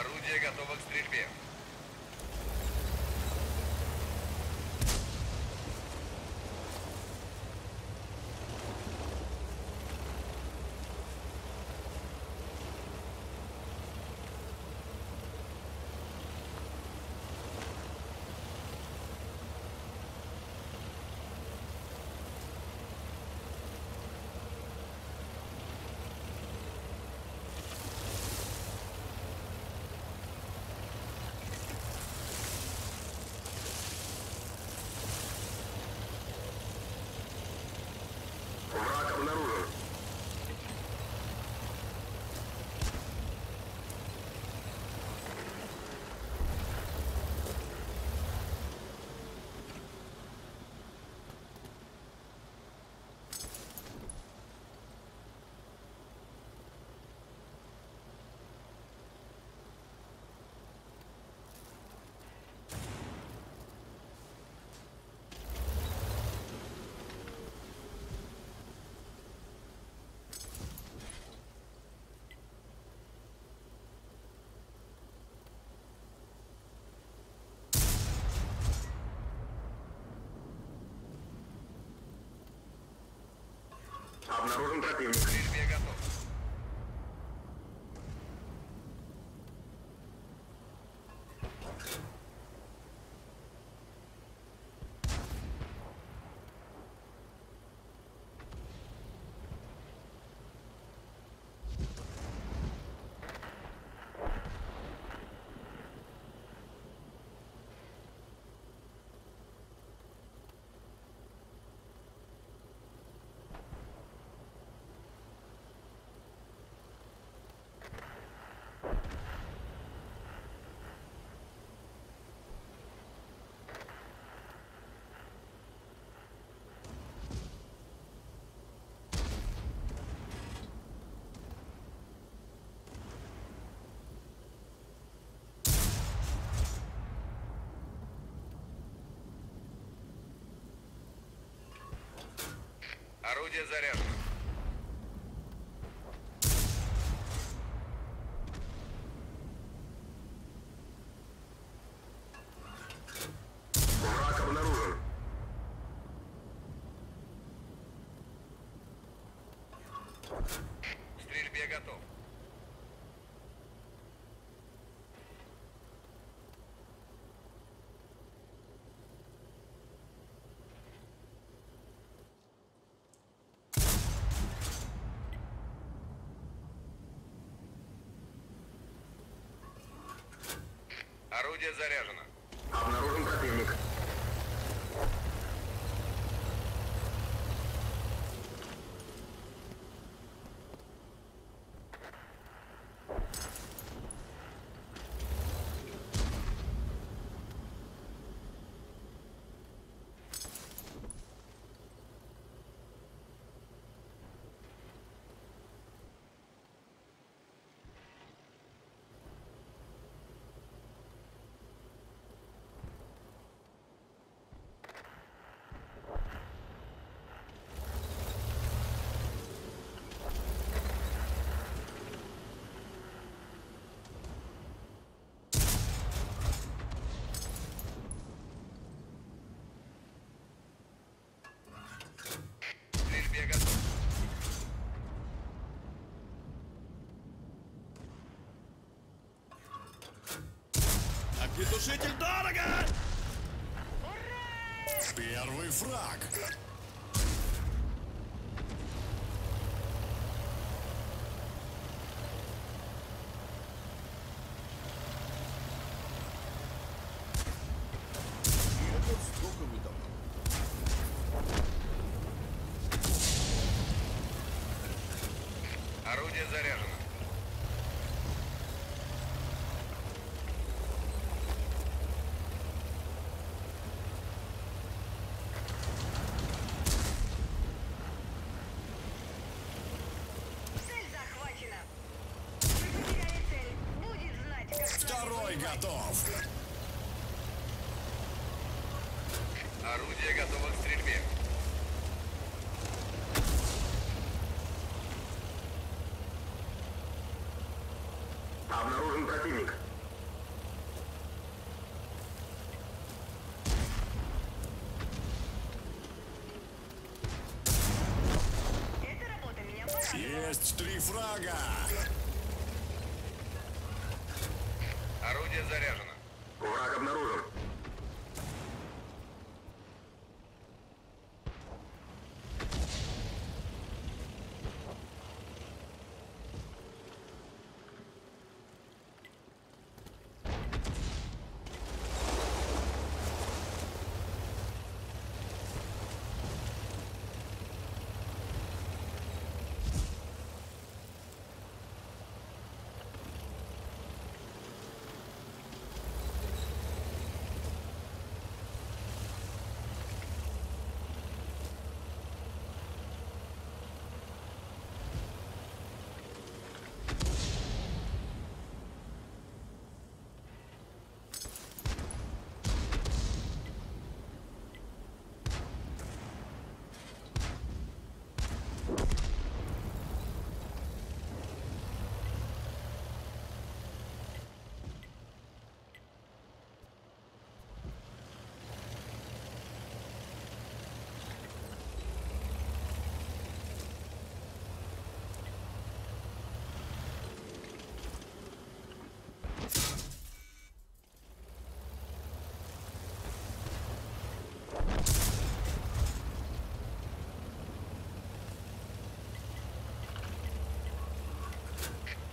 Орудие готово к стрельбе. Обнаружен противник. К стрельбе готов. Орудие заряжено. Враг обнаружен. К стрельбе готов. Орудие заряжено. Обнаружен противник. К стрельбе готов. Огнетушитель дорого! Первый фраг. Орудие заряжено. готов. Орудие готово к стрельбе. Обнаружен противник. Есть три фрага! Орудие заряжено. Враг обнаружен.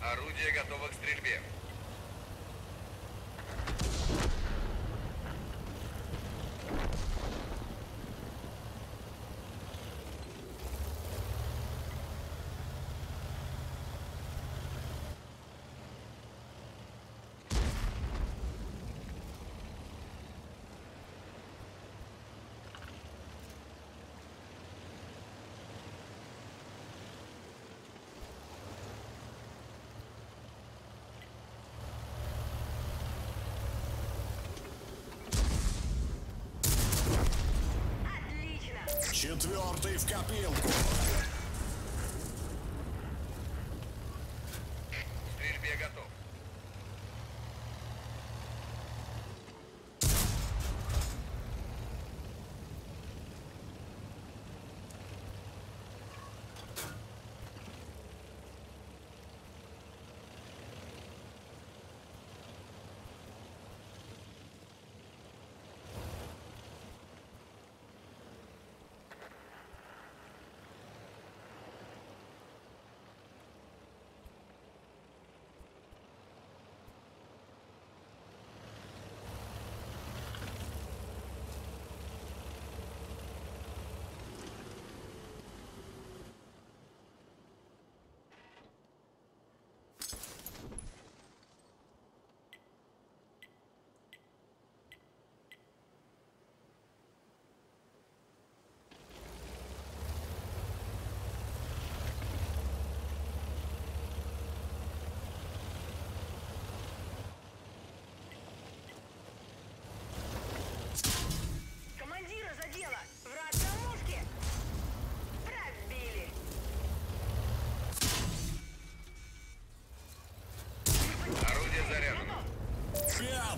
Орудие готово к стрельбе. Четвертый в копилку.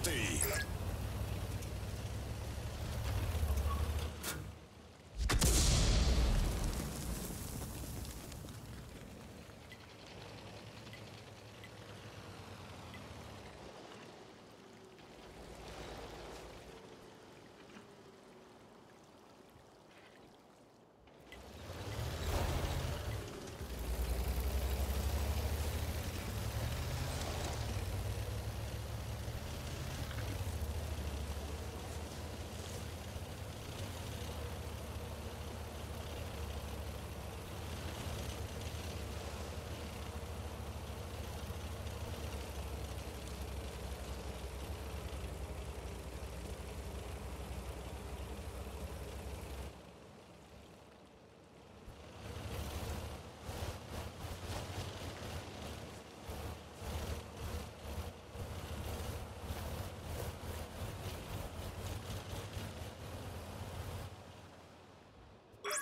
Party.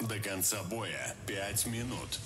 До конца боя пять минут.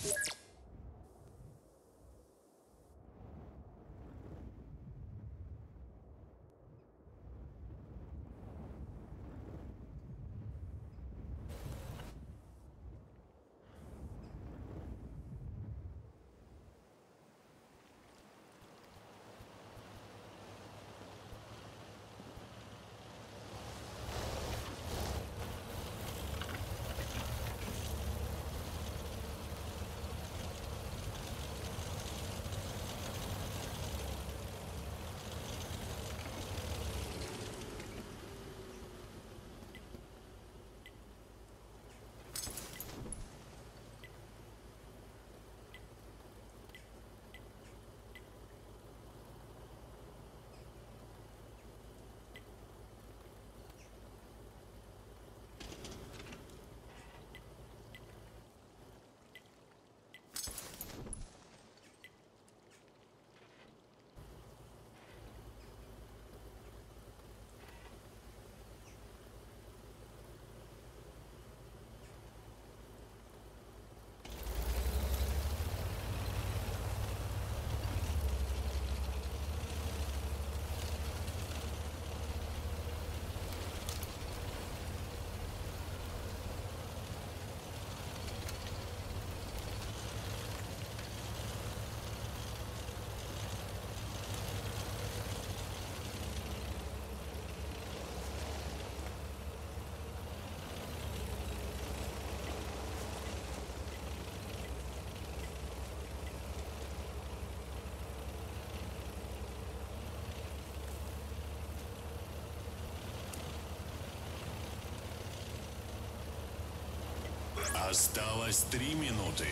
Осталось три минуты.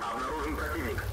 Обнаружен противник.